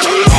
too you